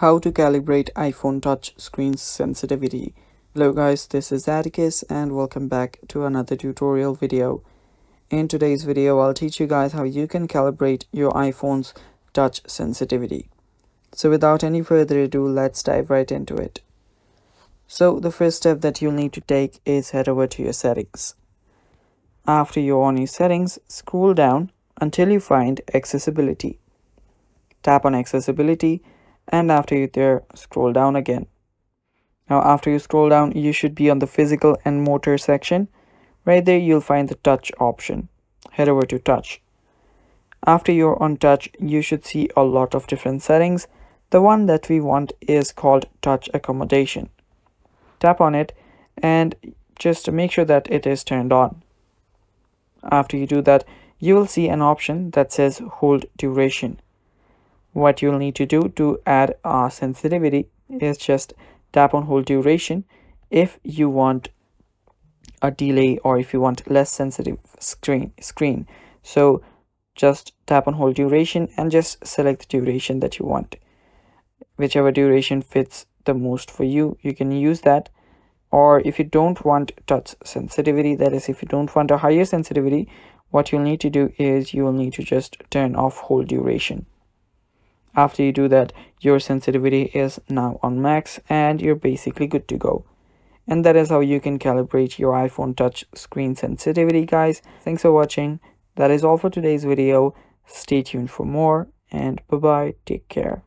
how to calibrate iphone touch screen sensitivity. Hello guys this is atticus and welcome back to another tutorial video. In today's video i'll teach you guys how you can calibrate your iphone's touch sensitivity. So without any further ado let's dive right into it. So the first step that you'll need to take is head over to your settings. After you're on your settings scroll down until you find accessibility. Tap on accessibility and after you there scroll down again. Now after you scroll down you should be on the physical and motor section. Right there you'll find the touch option. Head over to touch. After you're on touch you should see a lot of different settings. The one that we want is called touch accommodation. Tap on it and just make sure that it is turned on. After you do that you will see an option that says hold duration what you'll need to do to add a sensitivity is just tap on hold duration if you want a delay or if you want less sensitive screen screen. So just tap on hold duration and just select the duration that you want. Whichever duration fits the most for you you can use that. Or if you don't want touch sensitivity that is if you don't want a higher sensitivity what you'll need to do is you will need to just turn off hold duration after you do that your sensitivity is now on max and you're basically good to go. And that is how you can calibrate your iphone touch screen sensitivity guys. Thanks for watching. That is all for today's video. Stay tuned for more and bye bye take care